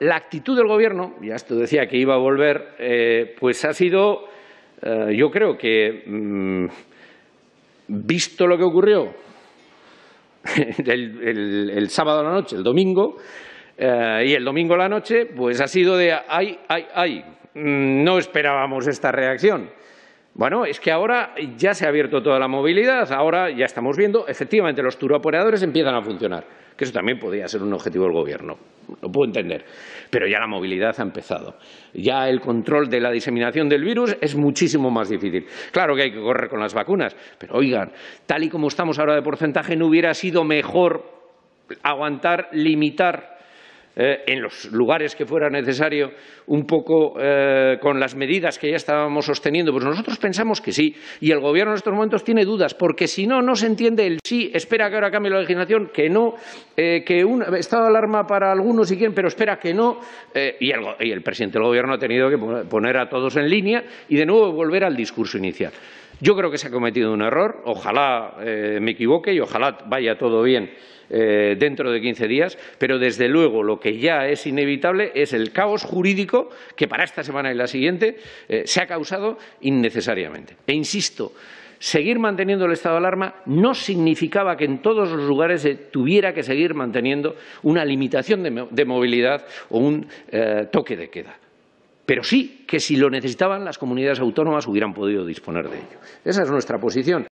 la actitud del Gobierno, ya esto decía que iba a volver, eh, pues ha sido, eh, yo creo que, mm, visto lo que ocurrió el, sábado a la noche, el domingo, y el domingo a la noche, pues ha sido de ay, ay, ay, mm, no esperábamos esta reacción. Bueno, es que ahora ya se ha abierto toda la movilidad, ahora ya estamos viendo, efectivamente, los turoperadores empiezan a funcionar, que eso también podría ser un objetivo del Gobierno, lo puedo entender, pero ya la movilidad ha empezado. Ya el control de la diseminación del virus es muchísimo más difícil. Claro que hay que correr con las vacunas, pero oigan, tal y como estamos ahora de porcentaje, ¿no hubiera sido mejor aguantar, limitar eh, en los lugares que fuera necesario, un poco eh, con las medidas que ya estábamos sosteniendo? Pues nosotros pensamos que sí. Y el Gobierno en estos momentos tiene dudas, porque si no, no se entiende el sí, espera que ahora cambie la legislación, que no, eh, que un estado de alarma para algunos y quién, pero espera que no. y, el, y el presidente del Gobierno ha tenido que poner a todos en línea y de nuevo volver al discurso inicial. Yo creo que se ha cometido un error, ojalá me equivoque y ojalá vaya todo bien eh, dentro de 15 días, pero desde luego lo que ya es inevitable es el caos jurídico que para esta semana y la siguiente eh, se ha causado innecesariamente. E insisto, seguir manteniendo el estado de alarma no significaba que en todos los lugares se tuviera que seguir manteniendo una limitación de, movilidad o un eh, toque de queda. Pero sí que si lo necesitaban las comunidades autónomas hubieran podido disponer de ello. Esa es nuestra posición.